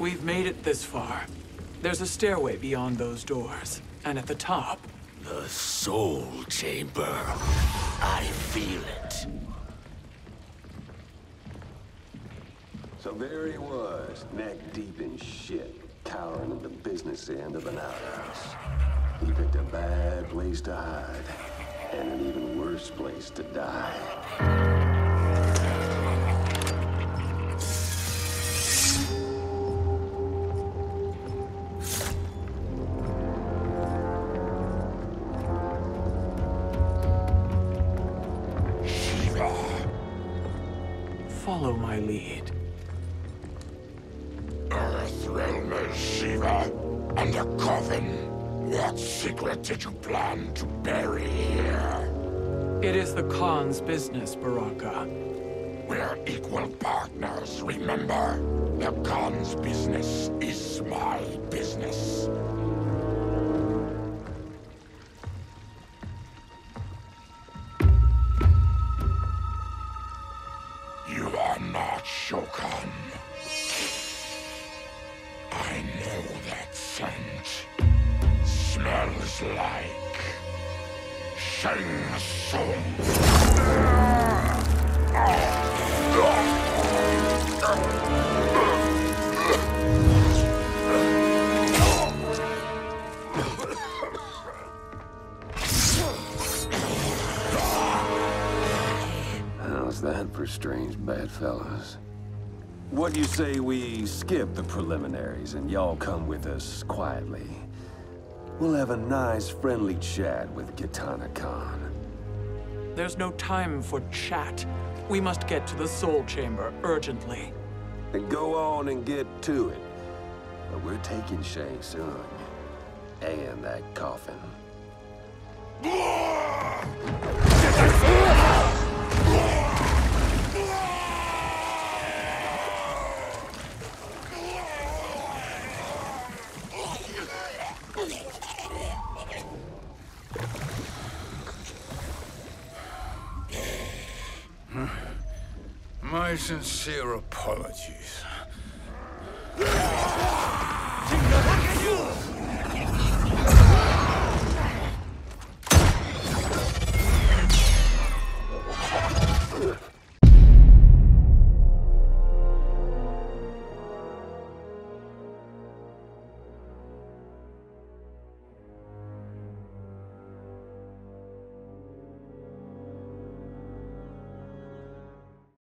We've made it this far. There's a stairway beyond those doors. And at the top... The Soul Chamber. I feel it. So there he was, neck deep in shit, cowering at the business end of an outhouse. He picked a bad place to hide, and an even worse place to die. Follow my lead. Earthrealmer Sheeva. And a coven. What secret did you plan to bury here? It is the Khan's business, Baraka. We're equal partners, remember? The Khan's business Not Shokan. I know that scent. Smells like Shang Tsung. How's that for strange bedfellows? What do you say we skip the preliminaries and y'all come with us quietly? We'll have a nice, friendly chat with Kitana Khan. There's no time for chat. We must get to the Soul Chamber urgently. Then go on and get to it. But we're taking Shang Tsung. And that coffin. My sincere apologies.